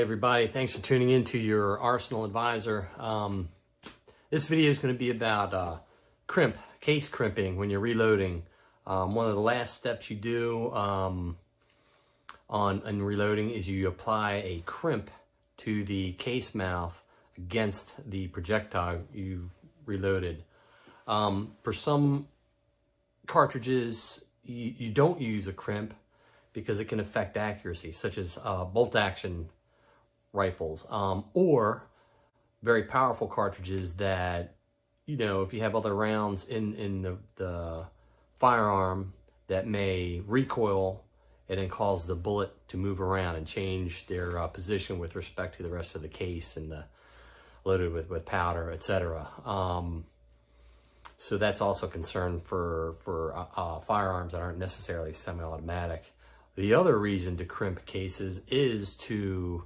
Hey everybody, thanks for tuning in to your Arsenal Advisor. Um, this video is going to be about uh, crimp, case crimping when you're reloading. Um, one of the last steps you do um, on in reloading is you apply a crimp to the case mouth against the projectile you've reloaded. Um, for some cartridges, you, you, don't use a crimp because it can affect accuracy, such as uh, bolt action rifles, um, or very powerful cartridges that, you know, if you have other rounds in, in the, the firearm that may recoil and then cause the bullet to move around and change their uh, position with respect to the rest of the case and the loaded with, with powder, etc. Um, so that's also a concern for, for uh, uh, firearms that aren't necessarily semi-automatic. The other reason to crimp cases is to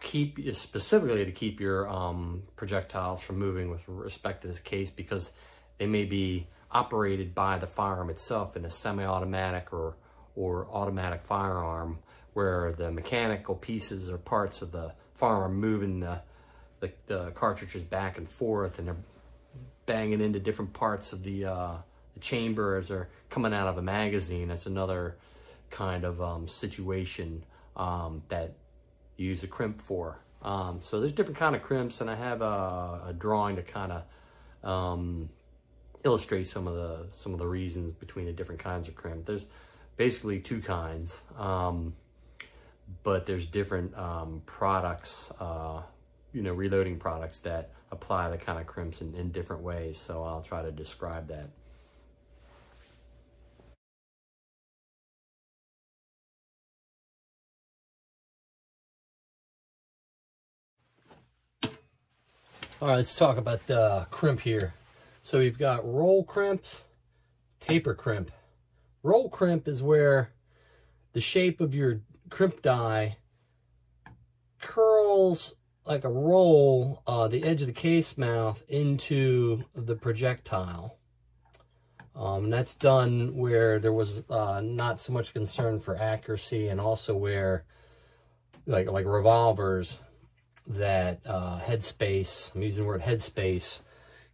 keep specifically to keep your um, projectiles from moving with respect to this case because they may be operated by the firearm itself in a semi-automatic or or automatic firearm where the mechanical pieces or parts of the firearm moving the, the, the cartridges back and forth and they're banging into different parts of the, uh, the chamber as they're coming out of a magazine. That's another kind of um, situation um, that use a crimp for. Um, so there's different kind of crimps and I have a, a drawing to kind of um, illustrate some of the some of the reasons between the different kinds of crimp. There's basically two kinds, um, but there's different um, products, uh, you know, reloading products that apply the kind of crimps in, in different ways. So I'll try to describe that. All right, let's talk about the crimp here. So we've got roll crimp, taper crimp. Roll crimp is where the shape of your crimp die curls like a roll uh, the edge of the case mouth into the projectile. Um, that's done where there was uh, not so much concern for accuracy and also where like like revolvers that uh, headspace, I'm using the word headspace,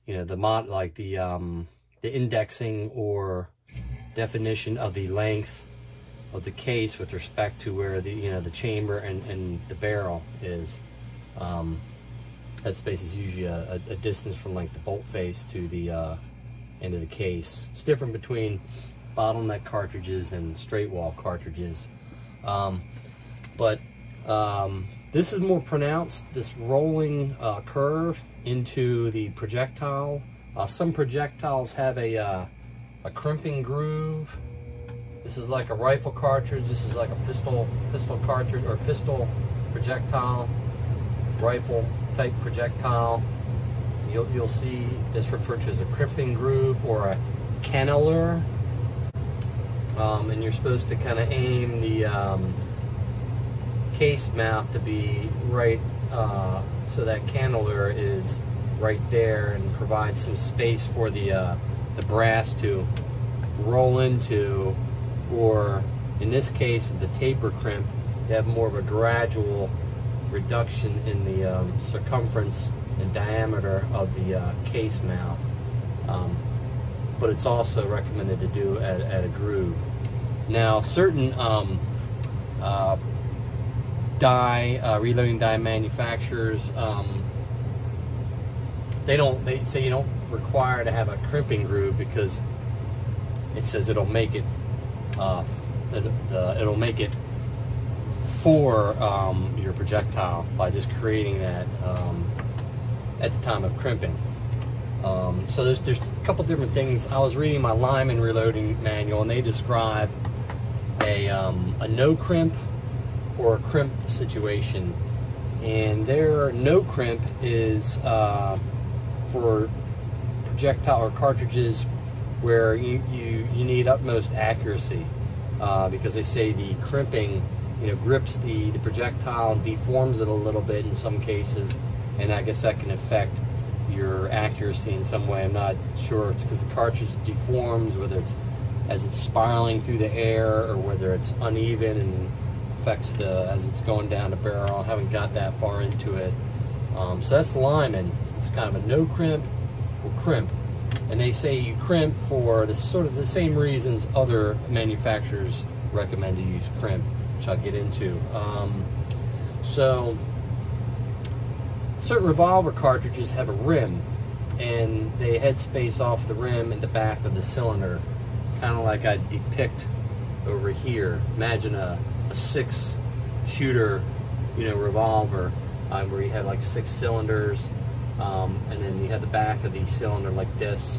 you know, the mod, like the, um, the indexing or definition of the length of the case with respect to where the, you know, the chamber and, and the barrel is. Um, headspace is usually a, a, distance from like the bolt face to the uh, end of the case. It's different between bottleneck cartridges and straight wall cartridges. Um, but um, this is more pronounced, this rolling uh, curve into the projectile. Uh, some projectiles have a, uh, a crimping groove. This is like a rifle cartridge. This is like a pistol pistol cartridge or pistol projectile, rifle type projectile. You'll, you'll see this referred to as a crimping groove or a cannelure. Um, and you're supposed to kind of aim the um, case mouth to be right uh, so that cannelure is right there and provides some space for the uh, the brass to roll into or in this case the taper crimp you have more of a gradual reduction in the um, circumference and diameter of the uh, case mouth. Um, but it's also recommended to do at, at a groove. Now certain um, uh, die, uh, reloading die manufacturers, um, they don't, they say you don't require to have a crimping groove because it says it'll make it, uh, the, it'll make it for um, your projectile by just creating that um, at the time of crimping. Um, so there's, there's a couple different things. I was reading my Lyman reloading manual and they describe a, um, a no crimp or a crimp situation. And there, no crimp is uh, for projectile or cartridges where you, you, you need utmost accuracy uh, because they say the crimping you know grips the, the projectile and deforms it a little bit in some cases and I guess that can affect your accuracy in some way. I'm not sure it's because the cartridge deforms whether it's as it's spiraling through the air or whether it's uneven and affects the as it's going down the barrel. I haven't got that far into it. Um, so that's Lyman. It's kind of a no crimp or crimp. And they say you crimp for the sort of the same reasons other manufacturers recommend to use crimp, which I'll get into. Um, so certain revolver cartridges have a rim and they head space off the rim in the back of the cylinder, kind of like I depict over here. Imagine a, a six shooter, you know, revolver uh, where you have like six cylinders, um, and then you have the back of the cylinder like this.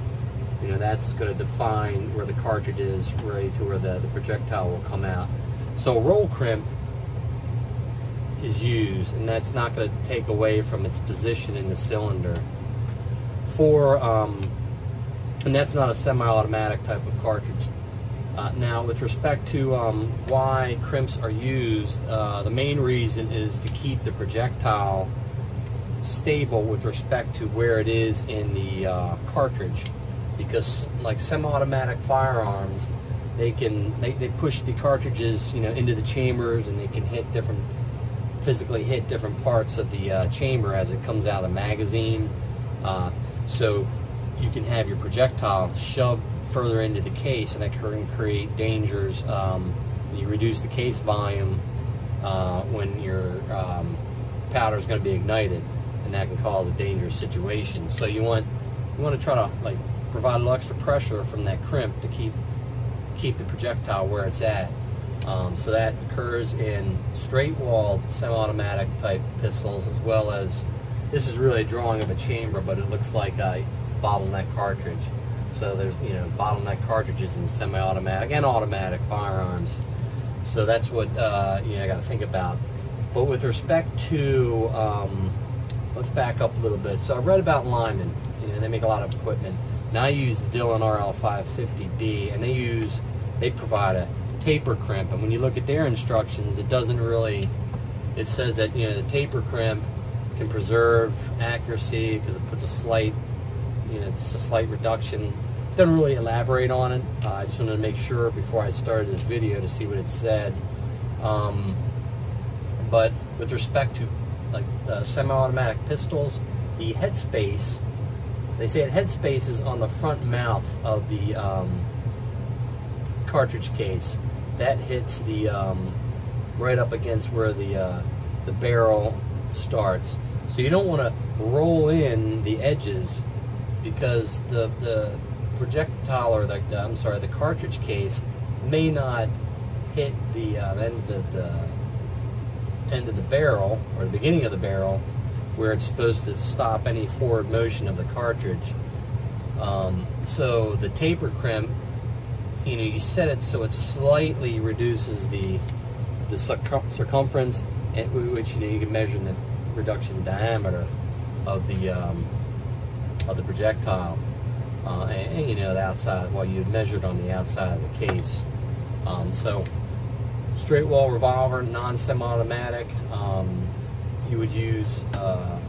You know, that's going to define where the cartridge is ready to where the, the projectile will come out. So roll crimp is used, and that's not going to take away from its position in the cylinder. For um, and that's not a semi-automatic type of cartridge. Uh, now, with respect to um, why crimps are used, uh, the main reason is to keep the projectile stable with respect to where it is in the uh, cartridge. Because, like semi-automatic firearms, they can they, they push the cartridges, you know, into the chambers, and they can hit different, physically hit different parts of the uh, chamber as it comes out of the magazine. Uh, so you can have your projectile shoved further into the case, and that can create dangers. Um, you reduce the case volume uh, when your um, powder is going to be ignited, and that can cause a dangerous situation. So you want you want to try to like provide a little extra pressure from that crimp to keep keep the projectile where it's at. Um, so that occurs in straight walled semi-automatic type pistols as well as this is really a drawing of a chamber but it looks like a bottleneck cartridge. So there's, you know, bottleneck cartridges in semi-automatic and automatic firearms. So that's what, uh, you know, I got to think about. But with respect to, um, let's back up a little bit. So I read about Lyman, you know, they make a lot of equipment. Now I use the Dillon RL550B, and they use, they provide a taper crimp. And when you look at their instructions, it doesn't really, it says that, you know, the taper crimp can preserve accuracy because it puts a slight, you know, it's a slight reduction doesn't really elaborate on it. Uh, I just wanted to make sure before I started this video to see what it said. Um, but with respect to like semi-automatic pistols, the headspace, they say headspace is on the front mouth of the um, cartridge case. That hits the um, right up against where the uh, the barrel starts. So you don't want to roll in the edges because the the projectile or the, I'm sorry, the cartridge case may not hit the uh, end of the, the end of the barrel or the beginning of the barrel where it's supposed to stop any forward motion of the cartridge. Um, so the taper crimp, you know, you set it so it slightly reduces the the circumference, at which you know you can measure the reduction diameter of the um, of the projectile uh, and, and, you know the outside well you measured on the outside of the case. Um, so straight wall revolver non-semi-automatic. Um, you would use uh,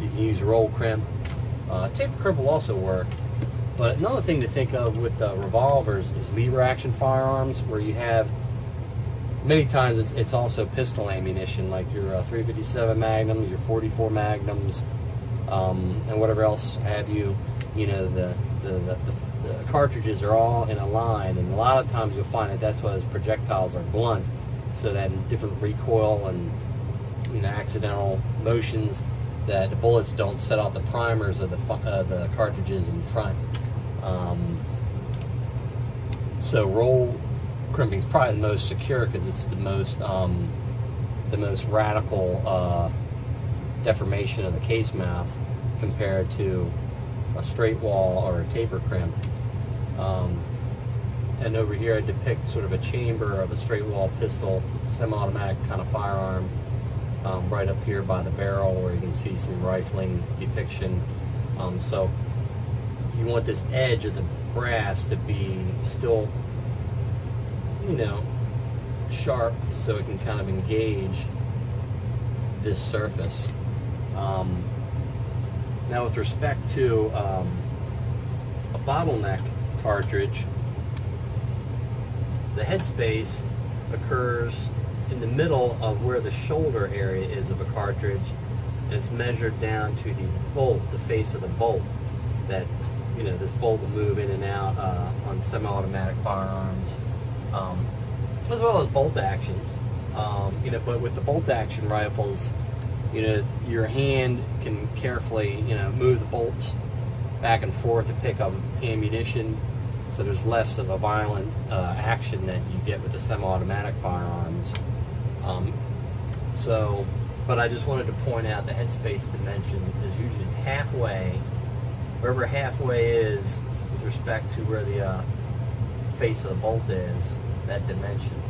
you can use roll crimp. Uh, taper crimp will also work. But another thing to think of with the revolvers is lever action firearms where you have many times it's, it's also pistol ammunition like your uh, 357 magnums your 44 magnums um, and whatever else have you you know, the, the, the, the, cartridges are all in a line, and a lot of times you'll find that that's why those projectiles are blunt, so that different recoil and you know accidental motions, that the bullets don't set off the primers of the uh, the cartridges in front. Um, so roll crimping is probably the most secure because it's the most um, the most radical uh, deformation of the case mouth compared to a straight wall or a taper crimp. Um, and over here I depict sort of a chamber of a straight wall pistol, semi-automatic kind of firearm, um, right up here by the barrel where you can see some rifling depiction. Um, so you want this edge of the brass to be still, you know, sharp so it can kind of engage this surface. Um, now with respect to um, a bottleneck cartridge, the headspace occurs in the middle of where the shoulder area is of a cartridge, and it's measured down to the bolt, the face of the bolt. That you know this bolt will move in and out uh, on semi-automatic firearms, um, as well as bolt actions. Um, you know, but with the bolt action rifles, you know, your hand can carefully, you know, move the bolts back and forth to pick up ammunition. So there's less of a violent uh, action that you get with the semi-automatic firearms. Um, so, but I just wanted to point out the headspace dimension is usually it's halfway, wherever halfway is with respect to where the uh, face of the bolt is, that dimension.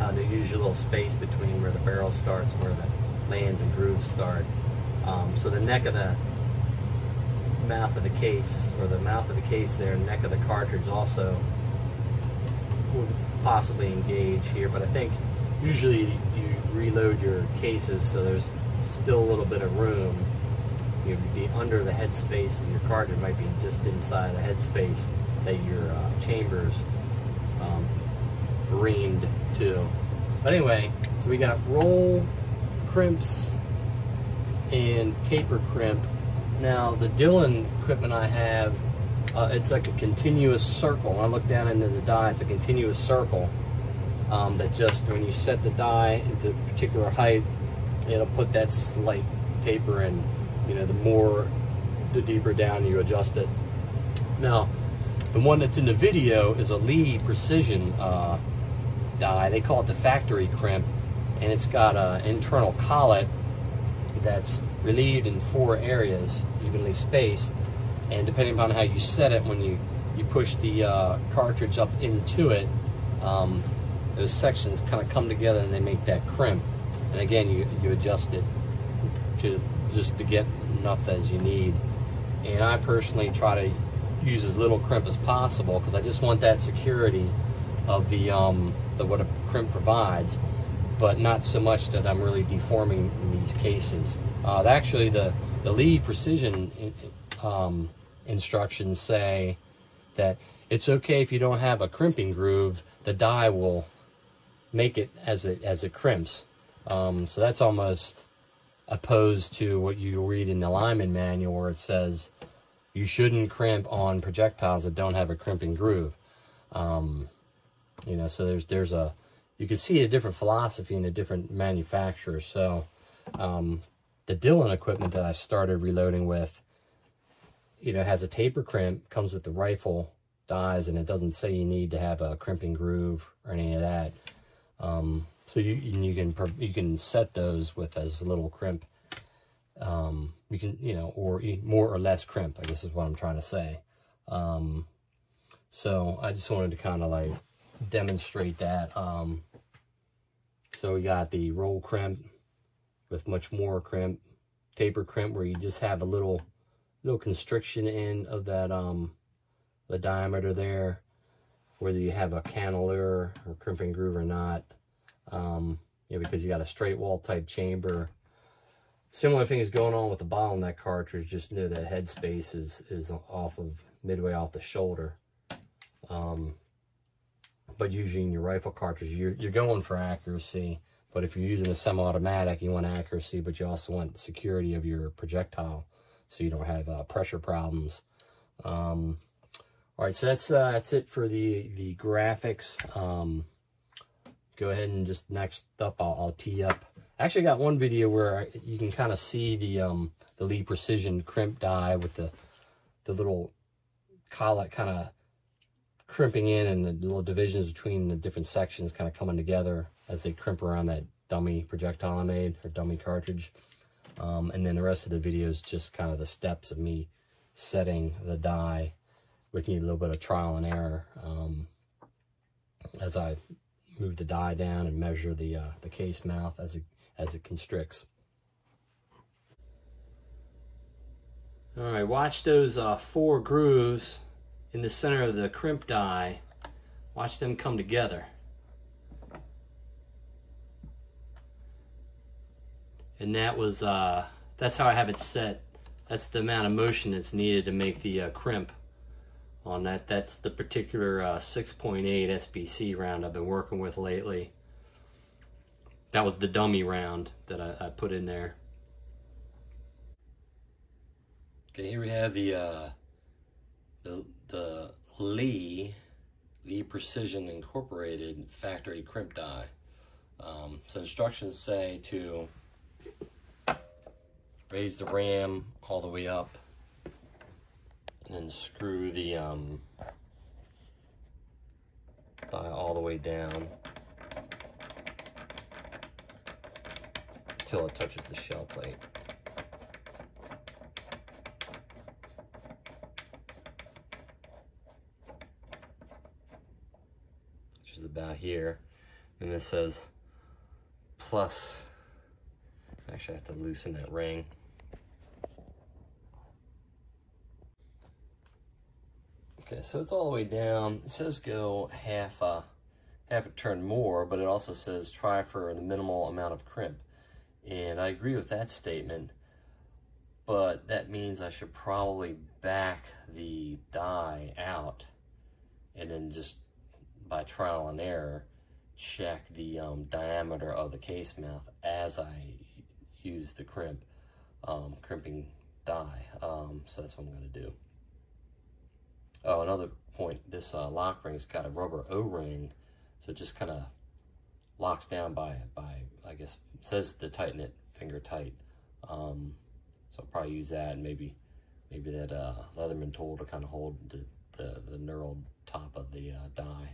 Uh, there's usually a little space between where the barrel starts and where the lands and grooves start. Um, so the neck of the mouth of the case, or the mouth of the case there, neck of the cartridge also would possibly engage here, but I think usually you reload your cases so there's still a little bit of room. You'd be under the headspace of your cartridge, might be just inside the headspace that your uh, chambers um, reamed to. But anyway, so we got roll crimps and taper crimp. Now the Dillon equipment I have, uh, it's like a continuous circle. When I look down into the die, it's a continuous circle um, that just when you set the die into a particular height, it'll put that slight taper in. You know, the more, the deeper down you adjust it. Now, the one that's in the video is a Lee Precision uh, die. They call it the factory crimp, and it's got an internal collet that's relieved in four areas, evenly spaced. And depending upon how you set it, when you, you push the uh, cartridge up into it, um, those sections kind of come together and they make that crimp. And again, you, you adjust it to just to get enough as you need. And I personally try to use as little crimp as possible because I just want that security of the, um, the what a crimp provides but not so much that I'm really deforming in these cases. Uh, actually, the, the Lee Precision um, instructions say that it's okay if you don't have a crimping groove, the die will make it as it, as it crimps. Um, so that's almost opposed to what you read in the Lyman manual where it says you shouldn't crimp on projectiles that don't have a crimping groove. Um, you know, so there's there's a you can see a different philosophy in the different manufacturers. So um, the Dillon equipment that I started reloading with, you know, has a taper crimp, comes with the rifle dies, and it doesn't say you need to have a crimping groove or any of that. Um, so you you can you can set those with as little crimp. Um, you can you know or more or less crimp. I guess is what I'm trying to say. Um, so I just wanted to kind of like demonstrate that. Um, so we got the roll crimp with much more crimp, taper crimp where you just have a little little constriction in of that um the diameter there, whether you have a cannelure or crimping groove or not. Um, yeah, because you got a straight wall type chamber. Similar things going on with the bottleneck cartridge, just know that headspace is, is off of midway off the shoulder. Um, but in your rifle cartridge, you're, you're going for accuracy. But if you're using a semi-automatic, you want accuracy, but you also want security of your projectile so you don't have uh, pressure problems. Um, all right, so that's uh, that's it for the the graphics. Um, go ahead and just next up, I'll, I'll tee up. I actually got one video where you can kind of see the um, the Lee Precision crimp die with the the little collet kind of crimping in and the little divisions between the different sections kind of coming together as they crimp around that dummy projectile I made, or dummy cartridge. Um, and then the rest of the video is just kind of the steps of me setting the die which with a little bit of trial and error um, as I move the die down and measure the uh, the case mouth as it as it constricts. All right, watch those uh, four grooves in the center of the crimp die. Watch them come together. And that was, uh, that's how I have it set. That's the amount of motion that's needed to make the uh, crimp on that. That's the particular uh, 6.8 SPC round I've been working with lately. that was the dummy round that I, I put in there. Okay, here we have the uh, the the Lee Lee Precision Incorporated factory crimp die. Um, so instructions say to raise the ram all the way up and then screw the um, die all the way down until it touches the shell plate. About here. And it says plus, actually I have to loosen that ring. Okay, so it's all the way down. It says go half a, half a turn more, but it also says try for the minimal amount of crimp. And I agree with that statement, but that means I should probably back the die out and then just by trial and error, check the um, diameter of the case mouth as I use the crimp, um, crimping die. Um, so that's what I'm going to do. Oh, another point, this uh, lock ring's got a rubber O-ring, so it just kind of locks down by, by I guess, says to tighten it finger tight. Um, so I'll probably use that and maybe maybe that uh, Leatherman tool to kind of hold the, the, the knurled top of the uh, die.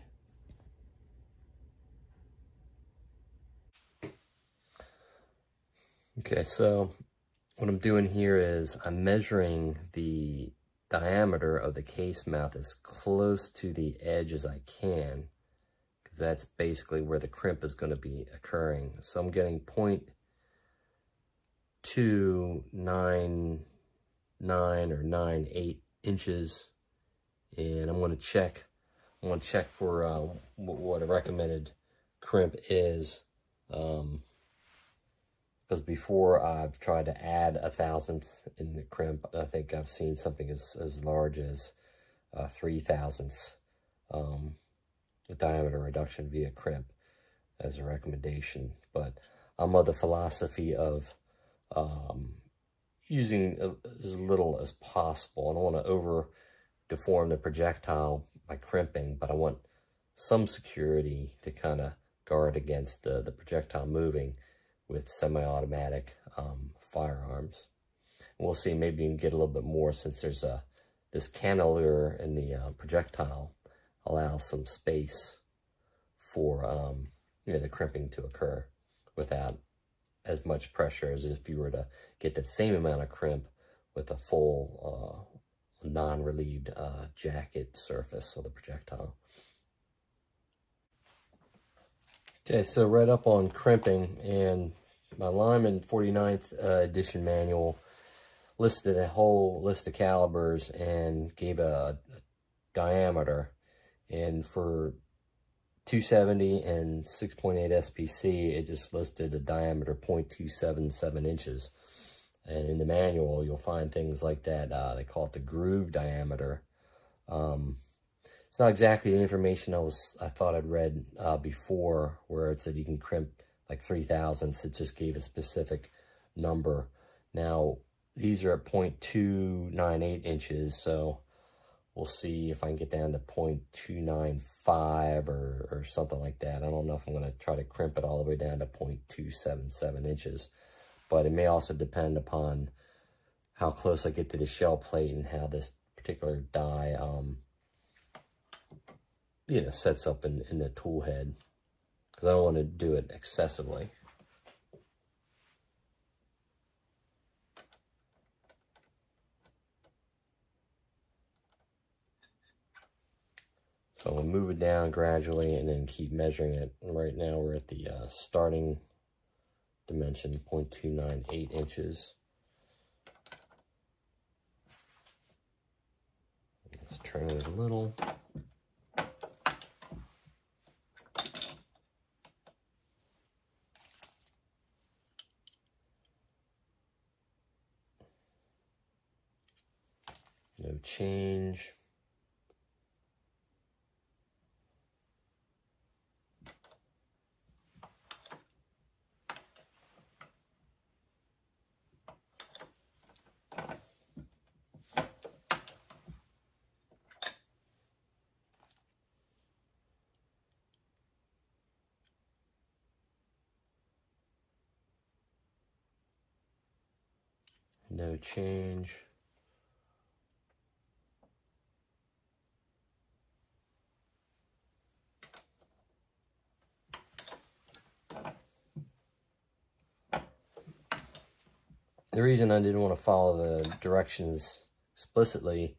Okay, so what I'm doing here is I'm measuring the diameter of the case mouth as close to the edge as I can because that's basically where the crimp is going to be occurring. So I'm getting 0.299 or 98 inches and I'm going to check I'm going to check for uh, what a recommended crimp is. Um, because before I've tried to add a thousandth in the crimp, I think I've seen something as, as large as uh, three thousandths um, diameter reduction via crimp as a recommendation. But I'm of the philosophy of um, using as little as possible. I don't want to over deform the projectile by crimping, but I want some security to kind of guard against the, the projectile moving with semi-automatic um, firearms. we'll see, maybe you can get a little bit more since there's a this cannelure in the uh, projectile allows some space for um, you know the crimping to occur without as much pressure as if you were to get that same amount of crimp with a full uh, non-relieved uh, jacket surface of the projectile. Okay, so right up on crimping, and my Lyman 49th uh, edition manual listed a whole list of calibers and gave a, a diameter. And for 270 and 6.8 SPC, it just listed a diameter 0.277 inches. And in the manual, you'll find things like that. Uh, they call it the groove diameter. Um, it's not exactly the information I was I thought I'd read uh, before, where it said you can crimp like three thousandths. It just gave a specific number. Now these are at 0.298 inches, so we'll see if I can get down to 0.295 or or something like that. I don't know if I'm going to try to crimp it all the way down to 0.277 inches, but it may also depend upon how close I get to the shell plate and how this particular die um, you know, sets up in, in the tool head because I don't want to do it excessively. So we'll move it down gradually and then keep measuring it. And right now we're at the uh, starting dimension, 0.298 inches. Let's turn it a little. no change. no change. The reason I didn't want to follow the directions explicitly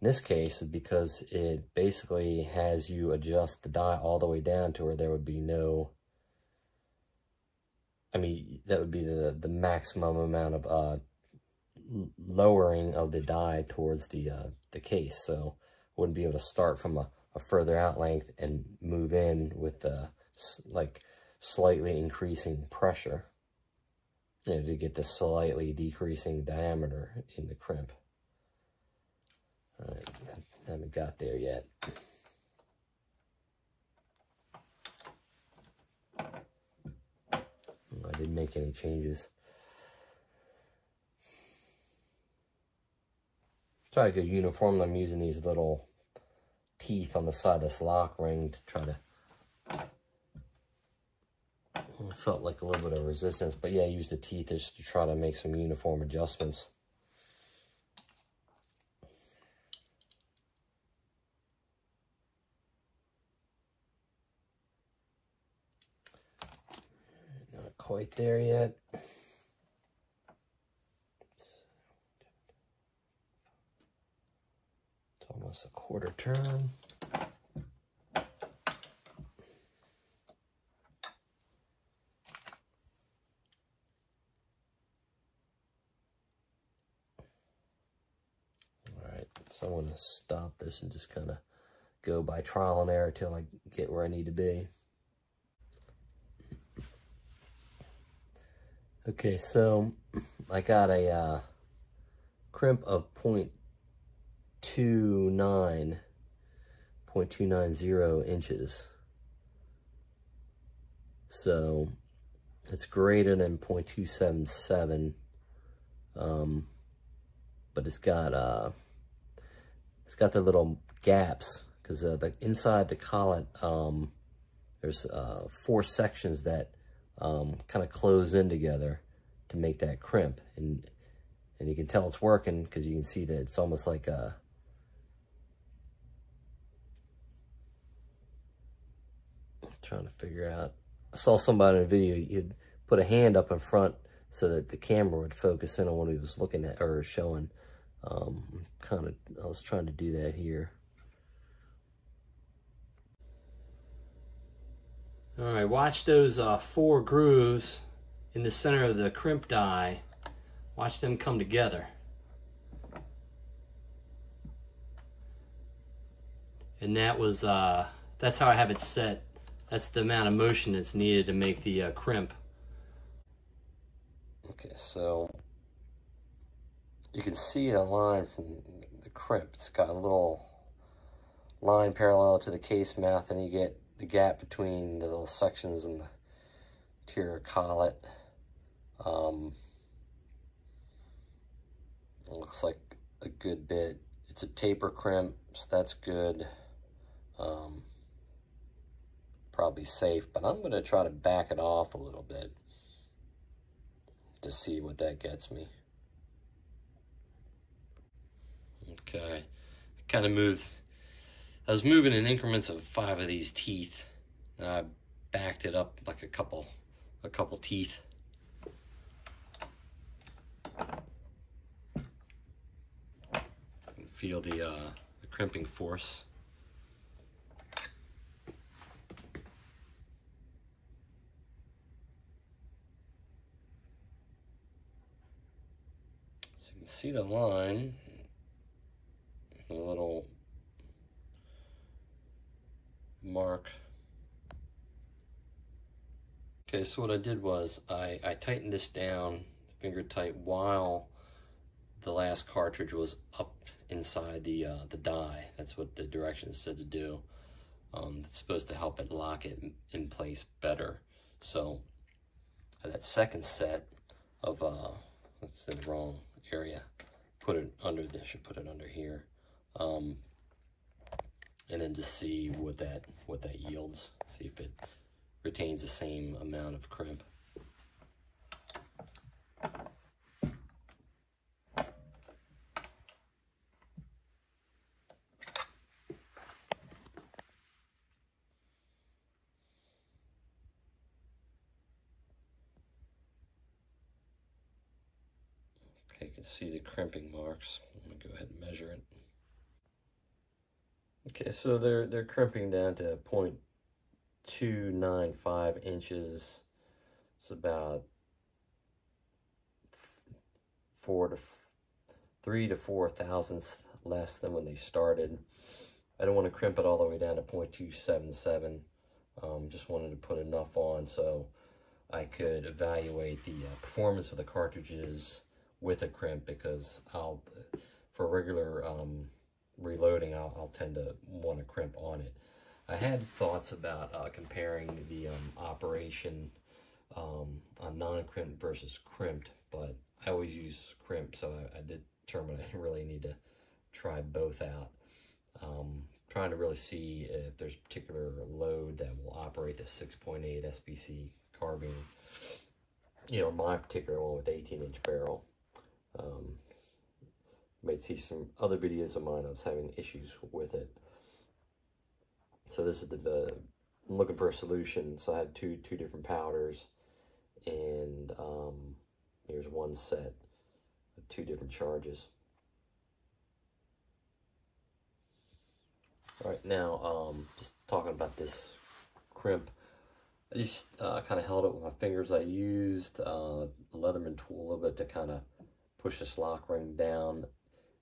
in this case is because it basically has you adjust the die all the way down to where there would be no I mean, that would be the, the maximum amount of uh, lowering of the die towards the uh, the case. So wouldn't be able to start from a, a further out length and move in with the like slightly increasing pressure to get the slightly decreasing diameter in the crimp. Right, haven't got there yet. I didn't make any changes. Try to go uniform. I'm using these little teeth on the side of this lock ring to try to I felt like a little bit of resistance, but yeah, I used the teeth just to try to make some uniform adjustments. Not quite there yet. It's almost a quarter turn. So I want to stop this and just kind of go by trial and error till I get where I need to be. Okay, so I got a uh, crimp of 0 0.29, 0.290 inches. So it's greater than 0.277, um, but it's got uh, it's got the little gaps because uh, the inside the collet, um, there's uh, four sections that um, kind of close in together to make that crimp. And, and you can tell it's working because you can see that it's almost like a, I'm trying to figure out, I saw somebody in a video, you'd put a hand up in front so that the camera would focus in on what he was looking at or showing. Um, kind of, I was trying to do that here. All right, watch those uh, four grooves in the center of the crimp die. Watch them come together. And that was, uh, that's how I have it set. That's the amount of motion that's needed to make the uh, crimp. Okay, so you can see the line from the crimp. It's got a little line parallel to the case mouth, and you get the gap between the little sections in the interior collet. Um, it looks like a good bit. It's a taper crimp, so that's good. Um, probably safe, but I'm going to try to back it off a little bit to see what that gets me. Okay, I kind of moved. I was moving in increments of five of these teeth. I backed it up like a couple, a couple teeth. Feel the, uh, the crimping force. So you can see the line a little mark. Okay, so what I did was I, I tightened this down finger tight while the last cartridge was up inside the uh, the die. That's what the directions said to do. Um, it's supposed to help it lock it in, place better. So that second set of, uh, that's in the wrong area, put it under, this should put it under here um, and then just see what that what that yields. See if it retains the same amount of crimp. Okay, you can see the crimping marks. I'm gonna go ahead and measure it. Okay, so they're they're crimping down to point. 0.295 inches. It's about four to three to four thousandths less than when they started. I don't want to crimp it all the way down to 0.277. Um, just wanted to put enough on so I could evaluate the uh, performance of the cartridges with a crimp because I'll, for regular um, reloading, I'll, I'll, tend to want to crimp on it. I had thoughts about uh, comparing the um, operation um, on non-crimped versus crimped, but I always use crimp, so I, I determined I really need to try both out. Um, trying to really see if there's a particular load that will operate the 6.8 SPC carbine. You know, my particular one with 18 inch barrel. Um, you might see some other videos of mine I was having issues with it. So this is the, uh, I'm looking for a solution. So I had two, two different powders and um, here's one set of two different charges. All right, now, um, just talking about this crimp. I just uh, kind of held it with my fingers. I used uh, a Leatherman tool a little bit to kind of push this lock ring down.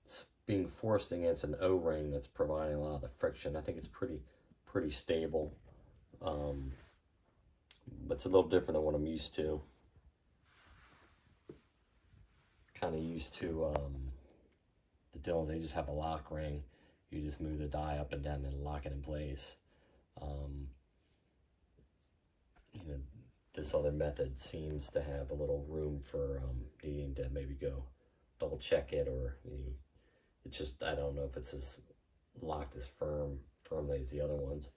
It's being forced against an O-ring that's providing a lot of the friction. I think it's pretty, pretty stable. Um, but it's a little different than what I'm used to. Kind of used to um, the Dillons, they just have a lock ring. You just move the die up and down and lock it in place. Um, you know, this other method seems to have a little room for um, needing to maybe go double check it or you know, it's just, I don't know if it's as locked as firm, as the other ones.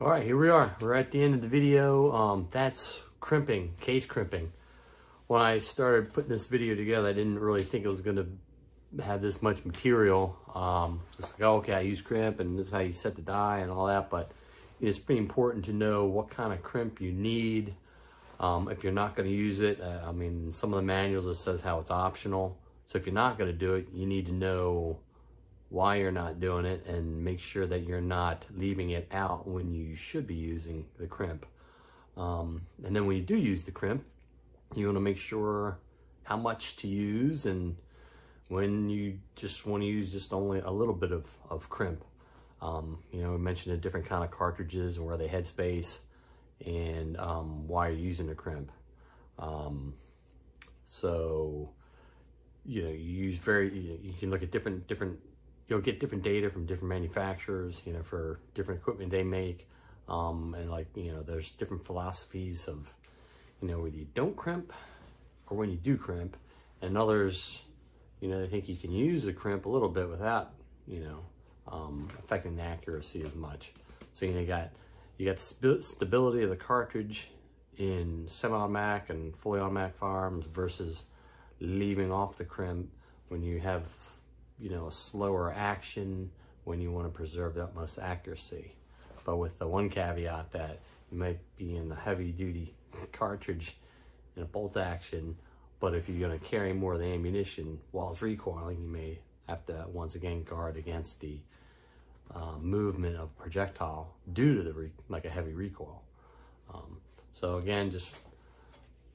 All right, here we are. We're at the end of the video. Um, that's crimping, case crimping. When I started putting this video together, I didn't really think it was going to have this much material. Um, just like, okay, I use crimp and this is how you set the die and all that, but it's pretty important to know what kind of crimp you need. Um, if you're not going to use it, uh, I mean, some of the manuals, it says how it's optional. So if you're not going to do it, you need to know why you're not doing it and make sure that you're not leaving it out when you should be using the crimp. Um, and then when you do use the crimp, you want to make sure how much to use and when you just want to use just only a little bit of, of crimp. Um, you know, we mentioned different kind of cartridges and where they headspace and um, why you're using the crimp. Um, so, you know, you use very, you, can look at different, different, you'll get different data from different manufacturers, you know, for different equipment they make. Um, and like, you know, there's different philosophies of, you know, whether you don't crimp or when you do crimp. And others, you know, they think you can use the crimp a little bit without, you know, um, affecting the accuracy as much. So, you know, you got, you got the stability of the cartridge in semi-automatic and fully automatic firearms versus leaving off the crimp when you have, you know, a slower action when you want to preserve the utmost accuracy. But with the one caveat that you might be in a heavy duty cartridge in a bolt action, but if you're going to carry more of the ammunition while it's recoiling, you may have to once again guard against the uh, movement of projectile due to the like a heavy recoil. Um, so again, just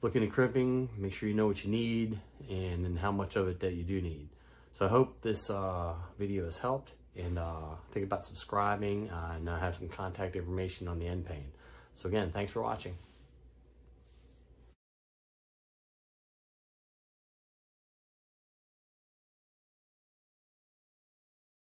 looking at crimping, make sure you know what you need and, how much of it that you do need. So I hope this uh, video has helped and uh, think about subscribing uh, and I have some contact information on the end pane. So again, thanks for watching.